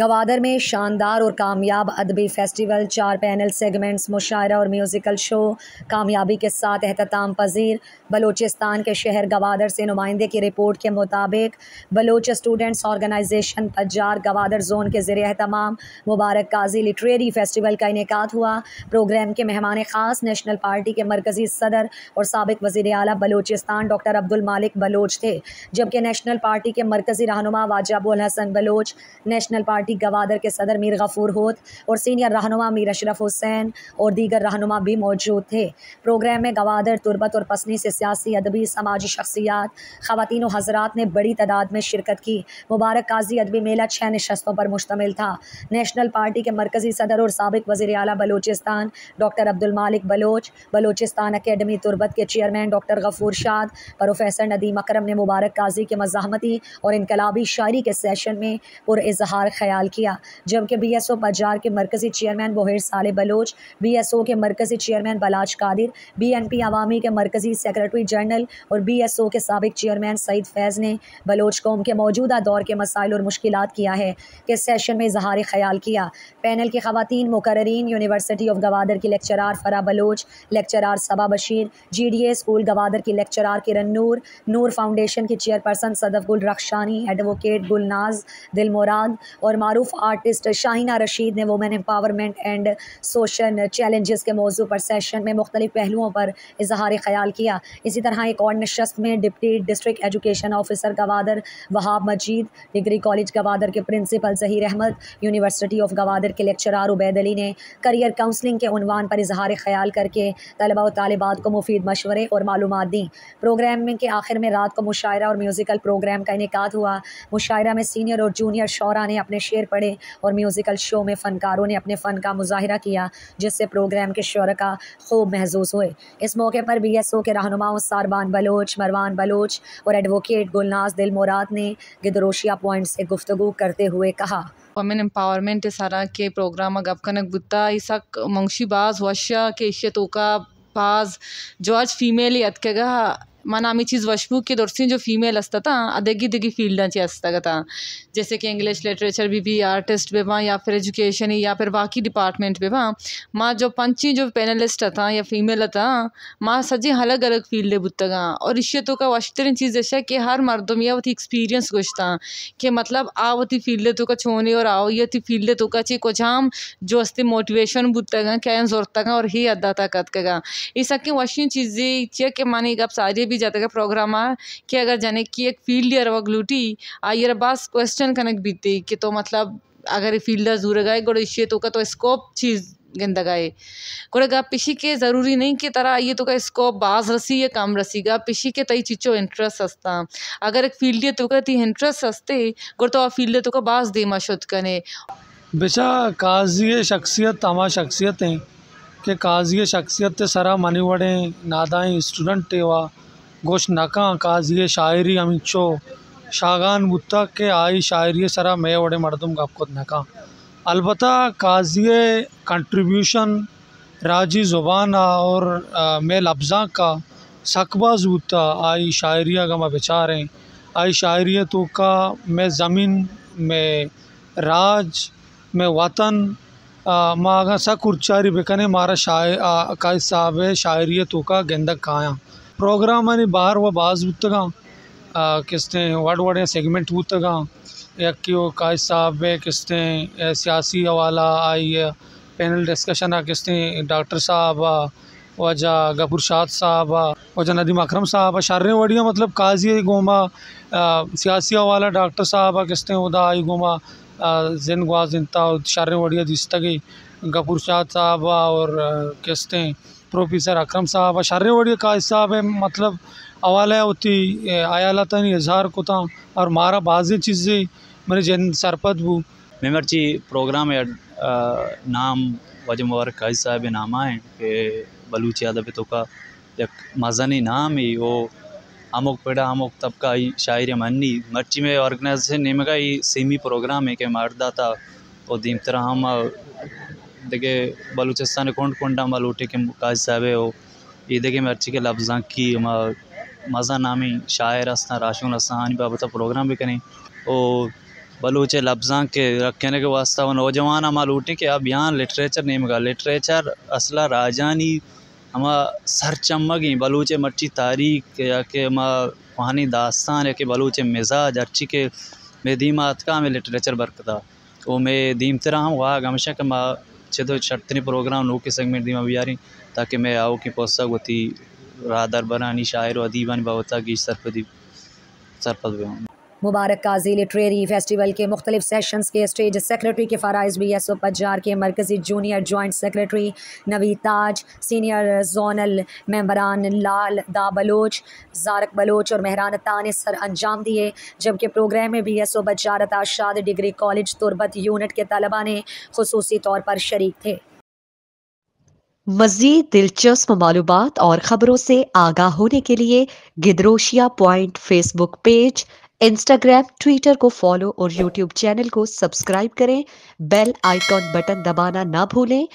गवादर में शानदार और कामयाब अदबी फेस्टिवल, चार पैनल सेगमेंट्स, मुशायरा और म्यूज़िकल शो, कामयाबी के साथ अहतमाम पजीर। बलूचिस्तान के शहर गवादर से नुमाइंदे की रिपोर्ट के मुताबिक, Baloch students organization पजार Gwadar zone के ज़र अहतमाम मुबारक काजी लिटरेरी फेस्टिवल का इनका हुआ। प्रोग्राम के मेहमान ख़ास, नेशनल पार्टी के मरकज़ी सदर और सबक वज़ी अली बलोचिस्तान डॉक्टर अब्दुल मालिक बलोच थे, जबकि नेशनल पार्टी के मरकज़ी रहनुमा वाजाबुल Hasan Baloch, national party party Gwadar के सदर मीर गफूर होत और सीनियर रहनुमा मीर अशरफ हुसैन और दीगर रहनुमा भी मौजूद थे। प्रोग्राम में गवादर, तुरबत और पसनी से सियासी, अदबी, समाजी शख्सियात ख़वान हजरात ने बड़ी तादाद में शिरकत की। मुबारक काजी, अदबी मेला छः नशस्तों पर मुश्तमिल था। नेशनल पार्टी के मरकज़ी सदर और सबक वज़ी अली बलोचिस्तान, डॉक्टर अब्दुल मालिक बलोच, बलोचिस्तान अकेडमी तुरबत के चेयरमैन डॉक्टर गफूर शाद, प्रोफेसर नदीम अक्रम ने मुबारक काजी के मजामती और इनकलाबी शायरी के सेशन में पुरजहार ख्याल किया। जबकि बी एस ओ पजार के मरकज़ी चेयरमैन बोहिर साल बलोच बी एस ओ के मरकज़ी chairman Balach Qadir B N P Awami के मरकज़ी सेक्रेटरी जनरल और बी एस ओ के सबक चेयरमैन सईद फैज़ ने बलोच कौम के मौजूदा दौर के मसाइल और मुश्किल किया है। कि सेशन में इजहार ख्याल किया? पैनल की खवतिन मुकर्रीन यूनिवर्सिटी ऑफ़ गवादर की lecturer Farah Baloch, lecturer Saba Bashir G D A school Gwadar की लेक्चरार किरण नूर नूर फाउंडेशन की चेयरपर्सन सदफ गुल रख्शानी एडवोकेट गुलनाज दिल मुराद और मरूफ आर्टिस्ट शाहिना रशीद ने women empowerment and social challenges के मौजू पर सेशन में मुख्तलिफ़ पहलुओं पर इजहार ख्याल किया। इसी तरह एक और नशस्त में deputy district education officer Gwadar Wahab Majeed, degree college Gwadar के principal Zaheer Ahmed, university of Gwadar के लेक्चरार उबैद अली ने करियर काउंसलिंग के उनवान पर इजहार ख्याल करके तलबा और तालिबात को मुफीद मशवरे और मालूम दी। प्रोग्राम के आखिर में रात को मुशायरा और म्यूज़िकल प्रोग्राम का इनका हुआ। मुशायरा में सीनियर और जूनियर शरा ने अपने शेर पढ़े और म्यूज़िकल शो में फ़नकारों ने अपने फ़न का मुजाहरा किया, जिससे प्रोग्राम के शुरा खूब महसूस हुए। इस मौके पर बी एस ओ के रहनुमाओं सारबान बलोच, मरवान बलोच और एडवोकेट गुलनाज दिल मुराद ने गिदरोशिया पॉइंट से गुफ्तु करते हुए कहा। वमेन एम्पावरमेंट सारा के प्रोग्राम अगब कनक बुत्ता इसक मंशी बाज वशा के इश्यतों का बाज, जो आज फीमेल यतकेगा मन आम्ही चीज़ वशमुख दर्सी जो फीमेल असता अदेगी देगी फील्डांची असता जैसे कि इंग्लिश लिटरेचर भी भी आर्टिस्ट बेबा या फिर एजुकेशन या फिर बाकी डिपार्टमेंट बेबा माँ जो पंची जो पैनलिस्ट था, या फीमेल था, माँ सजी अलग अलग फ़ील्ड बुतगा और इश्य तो का वशतरीन चीज़ ऐसा कि हर मर्दम या वो एक्सपीरियंस गुश्ता कि मतलब आवती फ़ील्ड तो का छोने और आओ ये फ़ील्ड तो का ची कुछ हम जो अस्ते मोटिवेशन बुतगा क्या जोरतगा और ही अदा ताकत इस की वशी चीज़ें कि मानी गप सारी भी जाता प्रोग्राम कि अगर जाने की एक फ़ील्ड यार वगलूटी आयर बास क्वेश्चन कनक बीती कि तो मतलब अगर फ़ील्ड जूर गए गोड़ इश्य तो का तो स्कोप चीज़ गेंदा गए। गोड़े गा, पिशी के ज़रूरी नहीं कि तरह ये तो का स्कोप बाज रसी या कम रसी गा, पिशी के तई चिचो इंटरेस्ट हस्ता अगर एक फ़ील्ड तो का ती इंटरेस्ट हस्ते गोड़ तो आ फ़ील्ड तो का बाज दे मशुद कने बेचा काजी शख्सियत तमा शख्सियत हैं, कि काजी शख्सियत सरा मनी वड़े नादाई स्टूडेंट टेवा काजी शायरी अमिचो शागान बुत्ता के आई शायरी सरा मैं वड़े मर्दम गपकोत नका। अलबत् काजी कंट्रीब्यूशन राज़ी ज़ुबान और मैं लफ्ज़ा का सकबाज बुत्ता आई शायरिया गमा बेचारें। आई शायरी तो का मैं ज़मीन, में राज, में वतन माँ सक उच्चारी बेकने मारा शाय का साहब शायरी तो का गेंदक काया प्रोग्राम बाहर व बाज बुतगा किसने वड वड़े सेगमेंट बुतगा या क्यों का साहब किसने सियासी हवाला आई पैनल डिस्कशन आ, किसने डॉक्टर साहब वजा गफूर शाद साहब वजा नदीम अकरम साहब शारे वड़िया मतलब काजी गोमा सियासी हवाला डॉक्टर साहब किसने, उदा आई गोमा जिन गुआज जिनता शारे वड़िया दिस्तगी गफूर शाद साहब और किसने प्रोफेसर अक्रम साहब शारे वड़ी का साहब है मतलब हवाला होती आयाला तनी इजहार कोता और मारा बाज़ी चीज़ें मेरे जन सरपत बू। मेमरची प्रोग्राम या नाम वजह मुबारक काजी साहब नाम आए कि बलूची अदब तो का एक मज़नी नाम ही, वो अमुक पेड़ा अमुक तबका शायर मन्नी। मर्ची में ऑर्गेनाइजेशन नेम का ही सेमी प्रोग्राम है, कि मर्दा था और दीम तरह हम के काज साहब हो ये देखे मर्ची के लफ्जा की मज़ा नामी शायर अस्ता राशुन अस्ता आनी बाबत प्रोग्राम भी करें। और बलूच लफ्जा के रखने के वास्ता वो नौजवान हमा लूटें कि अब यहाँ लिटरेचर नहीं मगा लिटरेचर असला राजानी हमा सर चमगी बलूच मच्छी तारीख, या के हमा कहानी दास्तान, या के बलूच मिजाज, अच्छी के मे दीमात का हमें लिटरेचर बरकता। वो मैं दीम तरह हम वाह हमेशा के छठनी प्रोग्राम नो के सेगमेंट दीमा बियारी ताकि मैं आओ की पोसा होती रादर बनानी, शायर व अदीबान बावता की सरपदी सरपद मुबारक काजी लिटरेरी फेस्टिवल के मुख्तलिफ़ सेशंस के स्टेज सेक्रेटरी के फ़राइज़ बी एस ओ पजार के मरकज़ी junior joint secretary Nabi Taj, senior zonal मेम्बरान लाल दा बलोच, जारक बलोच और महरान तान सर अंजाम दिए। जबकि प्रोग्राम में बी एस ओ बजारत आशाद डिग्री कॉलेज तुरबत यूनिट के तलबा ने खसूसी तौर पर शरीक थे। मज़ीद दिलचस्प मालूम और ख़बरों से आगाह होने के लिए Gedrosia point Facebook page Instagram Twitter को फॉलो और यूट्यूब चैनल को सब्सक्राइब करें। बेल आइकॉन बटन दबाना ना भूलें।